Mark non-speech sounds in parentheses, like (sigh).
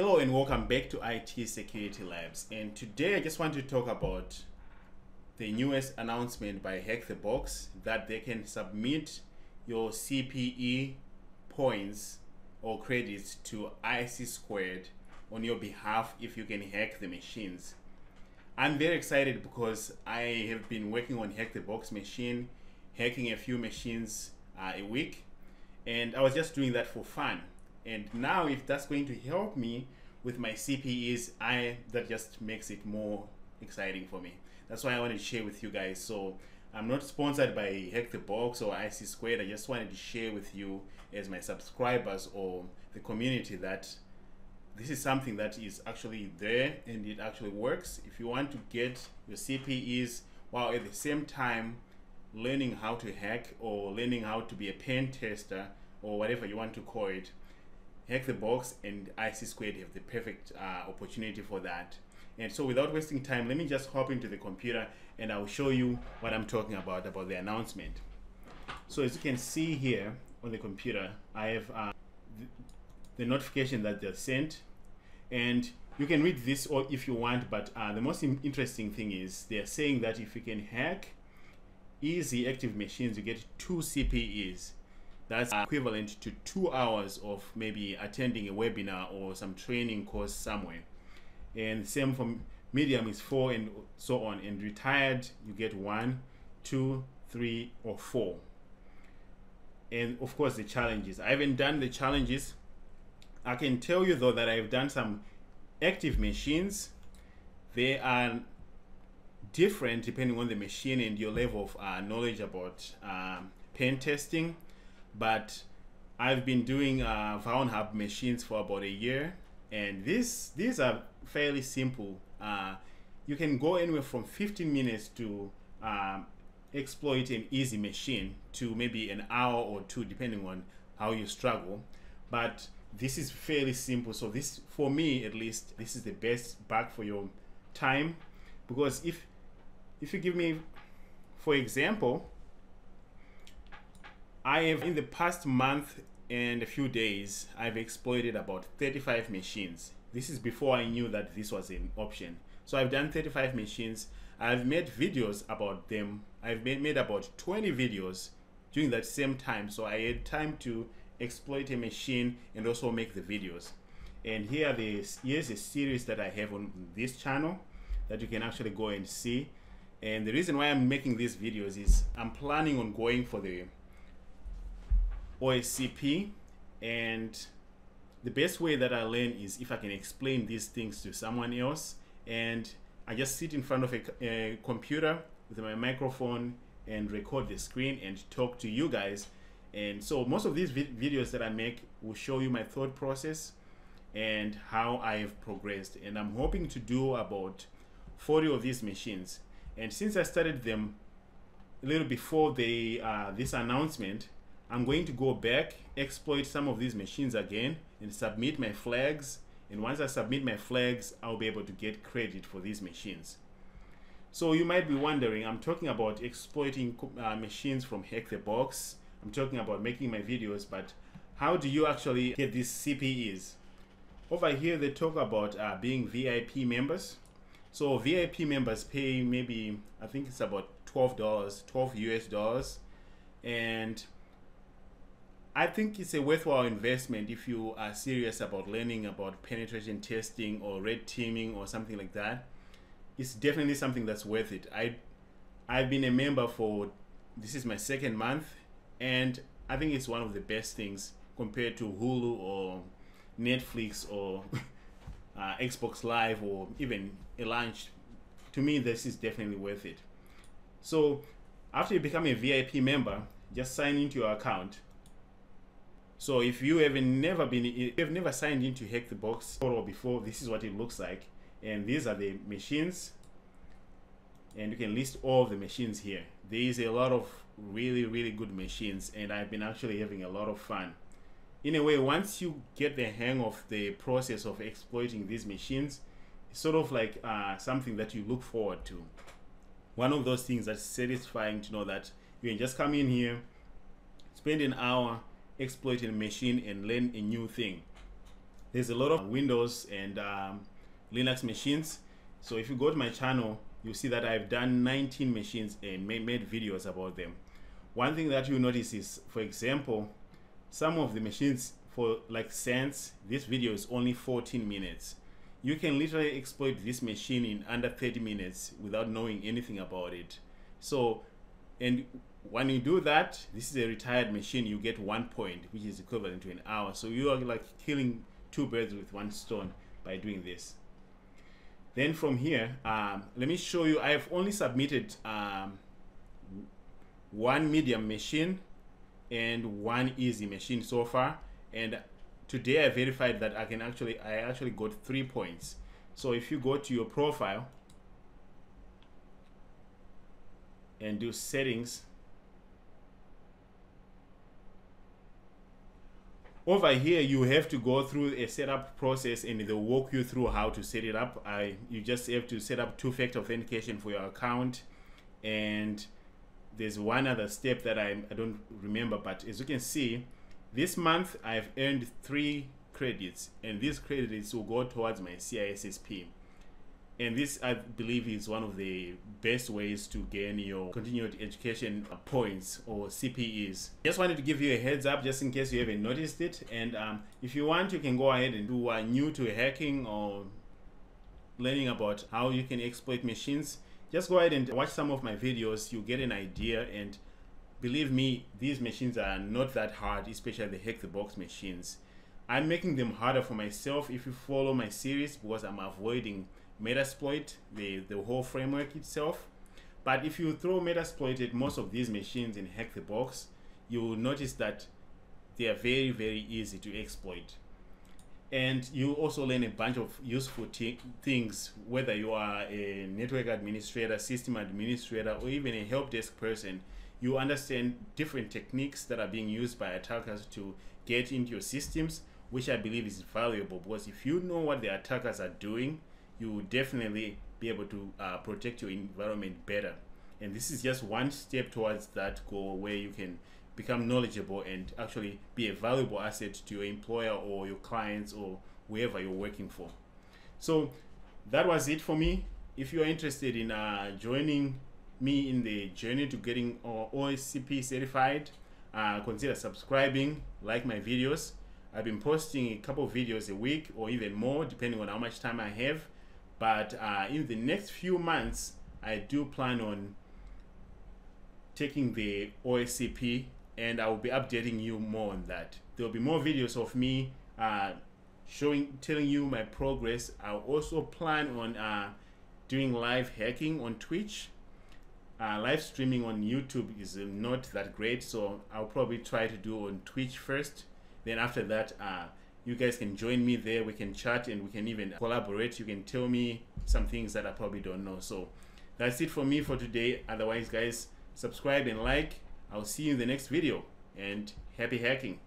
Hello and welcome back to IT Security Labs. And today I just want to talk about the newest announcement by Hack the Box that they can submit your CPE points or credits to ISC Squared on your behalf if you can hack the machines. I'm very excited because I have been working on Hack the Box machine, hacking a few machines uh, a week, and I was just doing that for fun and now if that's going to help me with my CPEs I that just makes it more exciting for me. That's why I wanted to share with you guys. So I'm not sponsored by Hack the Box or ISC Squared. I just wanted to share with you as my subscribers or the community that this is something that is actually there and it actually works. If you want to get your CPEs while at the same time learning how to hack or learning how to be a pen tester or whatever you want to call it Hack the Box and ISC Squared have the perfect uh, opportunity for that. And so without wasting time, let me just hop into the computer and I'll show you what I'm talking about, about the announcement. So as you can see here on the computer, I have uh, the, the, notification that they're sent. And you can read this or if you want, but uh, the most interesting thing is they're saying that if you can hack easy active machines, you get two CPEs that's equivalent to two hours of maybe attending a webinar or some training course somewhere. And same for medium is four and so on. And retired, you get one, two, three, or four. And of course, the challenges. I haven't done the challenges. I can tell you though that I've done some active machines. They are different depending on the machine and your level of uh, knowledge about um, pen testing but I've been doing uh, Hub machines for about a year, and this these are fairly simple. Uh, you can go anywhere from 15 minutes to um, exploit an easy machine to maybe an hour or two, depending on how you struggle. But this is fairly simple. So this, for me at least, this is the best back for your time, because if if you give me, for example, I have in the past month and a few days, I've exploited about 35 machines. This is before I knew that this was an option. So I've done 35 machines. I've made videos about them. I've made, about 20 videos during that same time. So I had time to exploit a machine and also make the videos. And here the, here's a series that I have on this channel that you can actually go and see. And the reason why I'm making these videos is I'm planning on going for the OSCP and the best way that I learn is if I can explain these things to someone else and I just sit in front of a, a computer with my microphone and record the screen and talk to you guys. And so most of these vi videos that I make will show you my thought process and how I've progressed and I'm hoping to do about 40 of these machines. And since I started them a little before the uh, this announcement I'm going to go back, exploit some of these machines again, and submit my flags. And once I submit my flags, I'll be able to get credit for these machines. So you might be wondering, I'm talking about exploiting uh, machines from Hack the Box. I'm talking about making my videos, but how do you actually get these CPEs? Over here, they talk about uh, being VIP members. So VIP members pay maybe, I think it's about $12, 12 US dollars. And I think it's a worthwhile investment if you are serious about learning about penetration testing or red teaming or something like that. It's definitely something that's worth it. I I've been a member for this is my second month and I think it's one of the best things compared to Hulu or Netflix or (laughs) uh, Xbox Live or even a launch. To me, this is definitely worth it. So after you become a VIP member, just sign into your account so if you have never been, if you've never signed into Hack the Box portal before, this is what it looks like. And these are the machines. And you can list all the machines here. There is a lot of really, really good machines. And I've been actually having a lot of fun. In a way, once you get the hang of the process of exploiting these machines, it's sort of like uh, something that you look forward to. One of those things that's satisfying to know that you can just come in here, spend an hour, exploit a machine and learn a new thing. there's a lot of Windows and um, Linux machines. So if you go to my channel, you see that I've done 19 machines and made videos about them. One thing that you notice is, for example, some of the machines for like Sense, this video is only 14 minutes. You can literally exploit this machine in under 30 minutes without knowing anything about it. So, and when you do that, this is a retired machine, you get one point, which is equivalent to an hour. So you are like killing two birds with one stone by doing this. Then from here, um, let me show you, I have only submitted um, one medium machine and one easy machine so far. And today I verified that I can actually, I actually got three points. So if you go to your profile and do settings, over here you have to go through a setup process and they'll walk you through how to set it up. I, you just have to set up two-factor authentication for your account. And there's one other step that I, I don't remember but as you can see this month I've earned three credits and these credits will go towards my CISSP and this I believe is one of the best ways to gain your continued education points or CPEs. Just wanted to give you a heads up just in case you haven't noticed it. And um, if you want you can go ahead and do uh, new to hacking or learning about how you can exploit machines. Just go ahead and watch some of my videos. You get an idea. And believe me these machines are not that hard especially the hack the box machines. I'm making them harder for myself if you follow my series because i'm avoiding Metasploit, the, the whole framework itself. But if you throw Metasploit at most of these machines in hack the box, you will notice that they are very, very easy to exploit. And you also learn a bunch of useful things, whether you are a network administrator, system administrator, or even a help desk person. You understand different techniques that are being used by attackers to get into your systems, which I believe is valuable because if you know what the attackers are doing, you will definitely be able to uh, protect your environment better. And this is just one step towards that goal where you can become knowledgeable and actually be a valuable asset to your employer or your clients or wherever you're working for. So that was it for me. If you are interested in uh, joining me in the journey to getting OSCP certified, uh, consider subscribing, like my videos. I've been posting a couple videos a week or even more depending on how much time I have. But uh, in the next few months, I do plan on taking the OSCP and I will be updating you more on that. There will be more videos of me uh, showing, telling you my progress. I'll also plan on uh, doing live hacking on Twitch. Uh, live streaming on YouTube is not that great, so I'll probably try to do on Twitch first. Then after that, uh, you guys can join me there. We can chat and we can even collaborate. You can tell me some things that i probably don't know. So that's it for me for today. Otherwise guys subscribe and like. I'll see you in the next video. And happy hacking